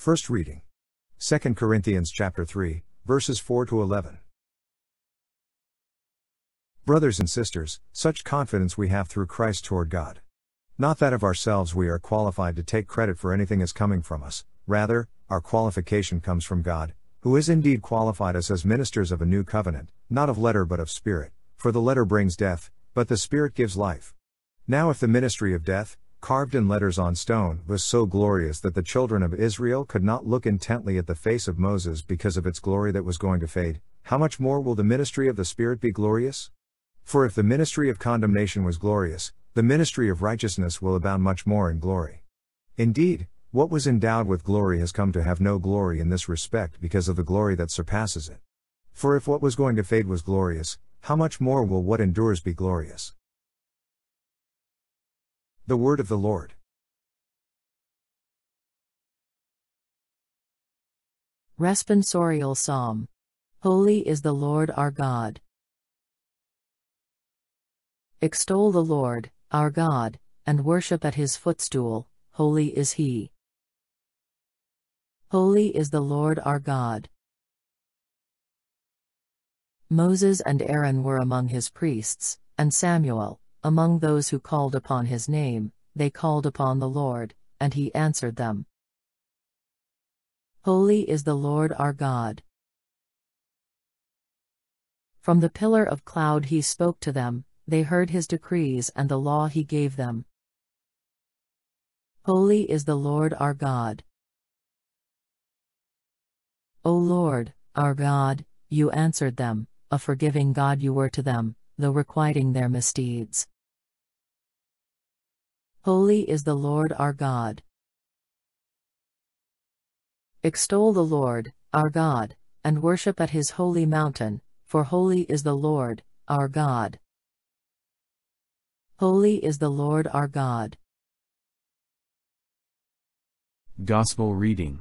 First reading. 2 Corinthians chapter 3, verses 4 to 11. Brothers and sisters, such confidence we have through Christ toward God. Not that of ourselves we are qualified to take credit for anything as coming from us, rather, our qualification comes from God, who has indeed qualified us as ministers of a new covenant, not of letter but of spirit, for the letter brings death, but the spirit gives life. Now if the ministry of death, carved in letters on stone, was so glorious that the children of Israel could not look intently at the face of Moses because of its glory that was going to fade, how much more will the ministry of the Spirit be glorious? For if the ministry of condemnation was glorious, the ministry of righteousness will abound much more in glory. Indeed, what was endowed with glory has come to have no glory in this respect because of the glory that surpasses it. For if what was going to fade was glorious, how much more will what endures be glorious? The word of the Lord. Responsorial Psalm. Holy is the Lord our God. Extol the Lord, our God, and worship at his footstool, holy is he. Holy is the Lord our God. Moses and Aaron were among his priests, and Samuel, among those who called upon his name, they called upon the Lord, and he answered them. Holy is the Lord our God. From the pillar of cloud he spoke to them, they heard his decrees and the law he gave them. Holy is the Lord our God. O Lord, our God, you answered them, a forgiving God you were to them, though requiting their misdeeds. Holy is the Lord our God. Extol the Lord, our God, and worship at his holy mountain, for holy is the Lord, our God. Holy is the Lord our God. Gospel reading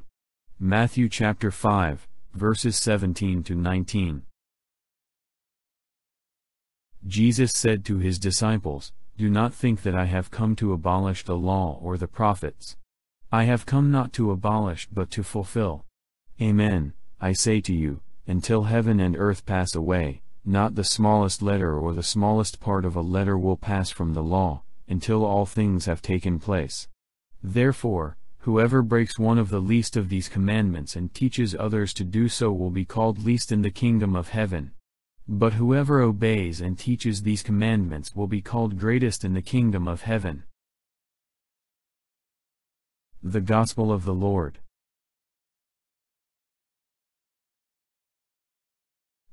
Matthew chapter 5, verses 17 to 19. Jesus said to his disciples, Do not think that I have come to abolish the law or the prophets. I have come not to abolish but to fulfill. Amen, I say to you, until heaven and earth pass away, not the smallest letter or the smallest part of a letter will pass from the law, until all things have taken place. Therefore, whoever breaks one of the least of these commandments and teaches others to do so will be called least in the kingdom of heaven. But whoever obeys and teaches these commandments will be called greatest in the kingdom of heaven. The Gospel of the Lord.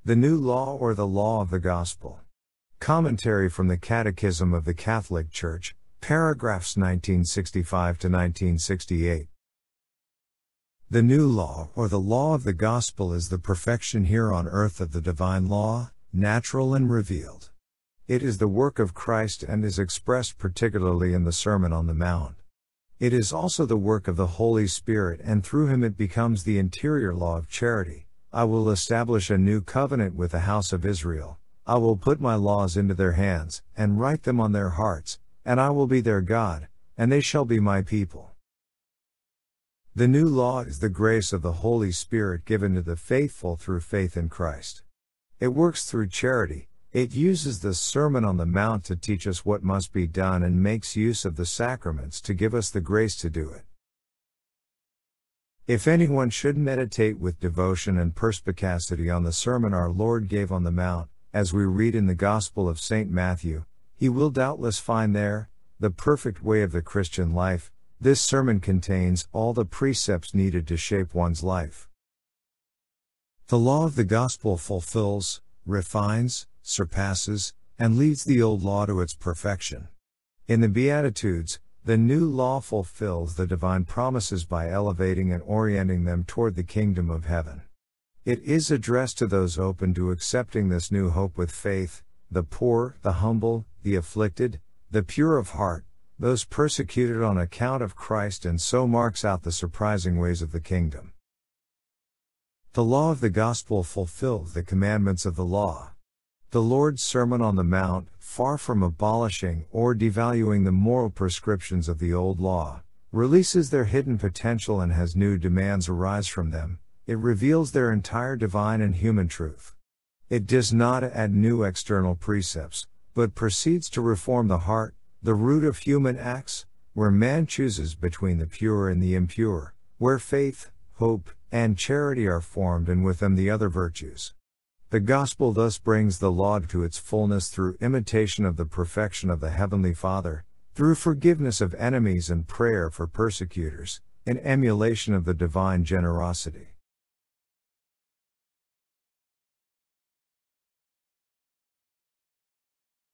The New Law or the Law of the Gospel. Commentary from the Catechism of the Catholic Church, paragraphs 1965 to 1968. The new law, or the law of the gospel, is the perfection here on earth of the divine law, natural and revealed. It is the work of Christ and is expressed particularly in the Sermon on the Mount. It is also the work of the Holy Spirit, and through him it becomes the interior law of charity. I will establish a new covenant with the house of Israel. I will put my laws into their hands, and write them on their hearts, and I will be their God, and they shall be my people. The new law is the grace of the Holy Spirit given to the faithful through faith in Christ. It works through charity, it uses the Sermon on the Mount to teach us what must be done and makes use of the sacraments to give us the grace to do it. If anyone should meditate with devotion and perspicacity on the sermon our Lord gave on the Mount, as we read in the Gospel of St. Matthew, he will doubtless find there, the perfect way of the Christian life, this sermon contains all the precepts needed to shape one's life. The law of the gospel fulfills, refines, surpasses, and leads the old law to its perfection. In the Beatitudes, the new law fulfills the divine promises by elevating and orienting them toward the kingdom of heaven. It is addressed to those open to accepting this new hope with faith, the poor, the humble, the afflicted, the pure of heart, those persecuted on account of Christ, and so marks out the surprising ways of the kingdom. The law of the gospel fulfills the commandments of the law. The Lord's Sermon on the Mount, far from abolishing or devaluing the moral prescriptions of the old law, releases their hidden potential and has new demands arise from them, it reveals their entire divine and human truth. It does not add new external precepts, but proceeds to reform the heart, the root of human acts, where man chooses between the pure and the impure, where faith, hope, and charity are formed and with them the other virtues. The gospel thus brings the law to its fullness through imitation of the perfection of the Heavenly Father, through forgiveness of enemies and prayer for persecutors, in emulation of the divine generosity.